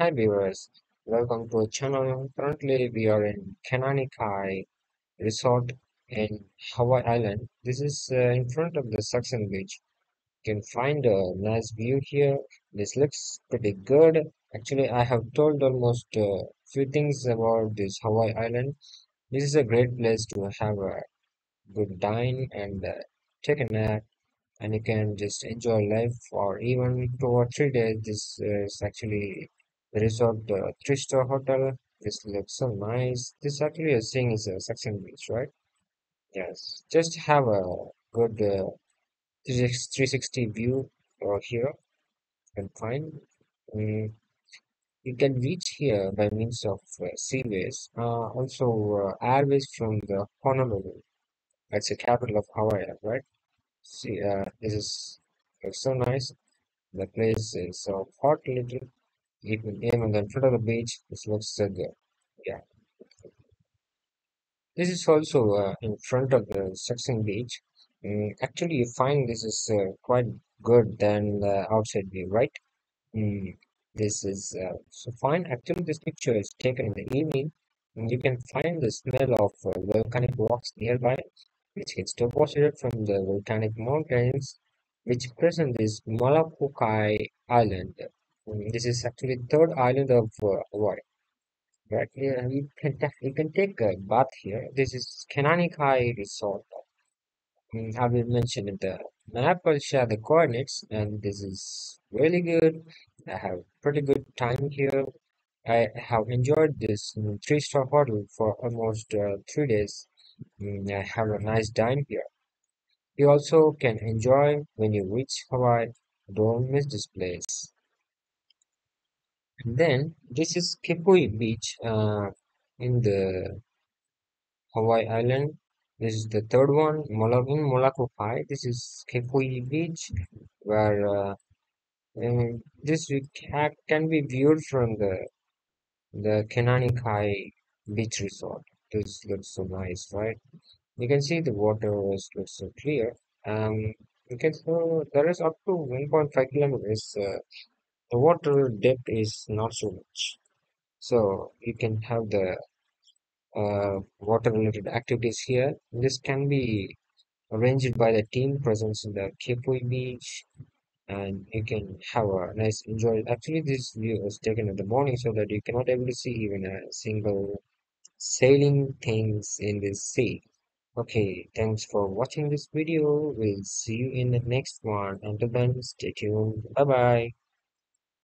Hi viewers, welcome to our channel. Currently we are in Kenani Kai Resort in Hawaii Island. This is uh, in front of the Suction Beach. You can find a nice view here. This looks pretty good. Actually, I have told almost a uh, few things about this Hawaii Island. This is a great place to have a good dine and uh, take a nap and you can just enjoy life for even two or three days. This is actually the resort, the three star hotel. This looks so nice. This actually is seeing is a section beach, right? Yes, just have a good uh, 360 view over here and find. Mm, you can reach here by means of uh, seaways, uh, also uh, airways from the Honolulu. That's the capital of Hawaii, right? See, uh, this is so nice. The place is so hot little, even even the front of the beach. This looks so good. Yeah, this is also uh, in front of the Suction Beach. Mm, actually, you find this is uh, quite good than the outside view, right? Mm, this is uh, so fine. Actually, this picture is taken in the evening. And you can find the smell of uh, volcanic rocks nearby, which gets deposited from the volcanic mountains, which present this Molokai Island. Mm, This is actually third island of uh, Hawaii. Right here, you can you can take a bath here. This is Kenani Kai Resort. Mm, I will mention in the map. I'll share the coordinates, and this is really good. I have pretty good time here. I have enjoyed this mm, three-star hotel for almost uh, three days. I have a nice time here. You also can enjoy when you reach Hawaii. Don't miss this place. And then this is Kepuhi Beach uh, in the Hawaii Island. This is the third one, Mola in Molokai. This is Kepuhi Beach, where uh, um, this can be viewed from the the Kenani Kai Beach Resort. This looks so nice, right? You can see the water is looks so clear. Um, you can so there is up to 1.5 kilometers. Uh, the water depth is not so much, so you can have the uh, water related activities here. This can be arranged by the team presence in the Kepuhi beach and you can have a nice enjoy. Actually, this view was taken in the morning so that you cannot able to see even a single sailing things in the sea. Okay, thanks for watching this video. We'll see you in the next one. Until then, stay tuned. Bye bye.